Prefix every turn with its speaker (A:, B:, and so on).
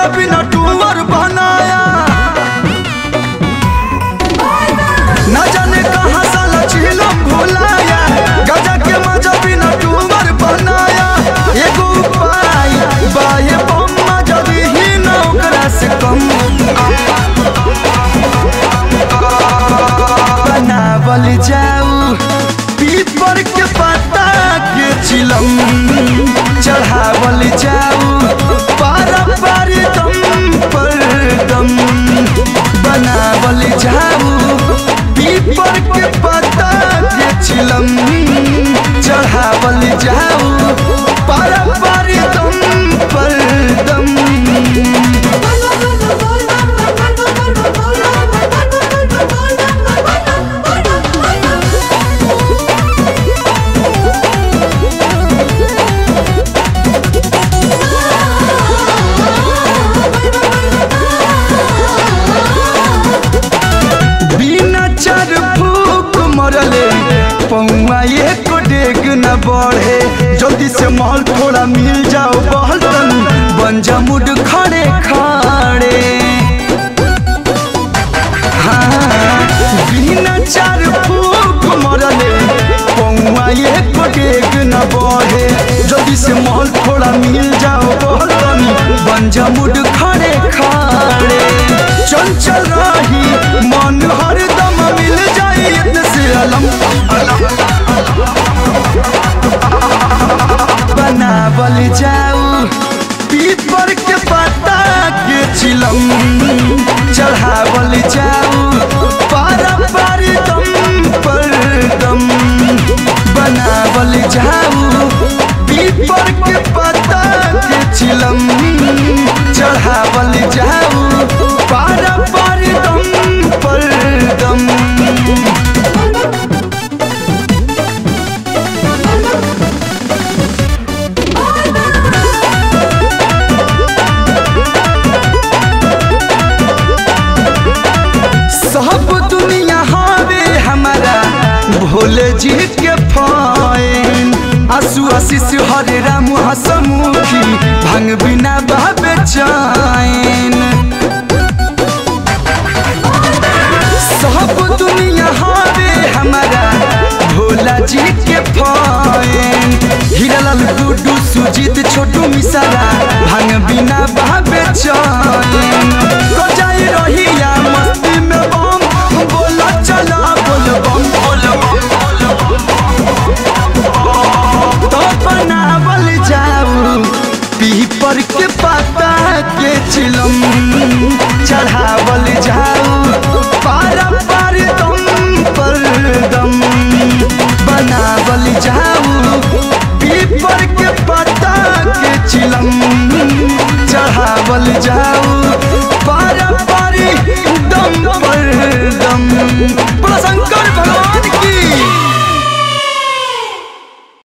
A: जब नटूवर बनाया। न जाने कहाँ साला झीलम भुलाया जाऊ। न बढ़े। जल्दी से महल थोड़ा मिल जाओ बहलतन बन जा मुड खड़े खड़े हाँ, बिना चार फूक मरले पौआ एक न बढ़े। जल्दी से महल थोड़ा मिल जाओ बहलतन बन जा मुड खड़े खड़े चंचल रही मन हरदम चिलम चढ़ावल जाऊ। पारंपरिक दम पर दम बनावल जाऊ। पीपर के पत्ता के चिलम चढ़ावल जाऊ। पारंपरिक दम पर दम भोले जी के फ़ैन आँसू, आशीष, हरे राम हसमुखी भंग बिना बाबे चैन सब दुनिया हवे हमारा भोला जी के फ़ैन हीरालाल, गुड्डू, सुजीत, छोटू, मिसारा, भंग बिना बाबे चैन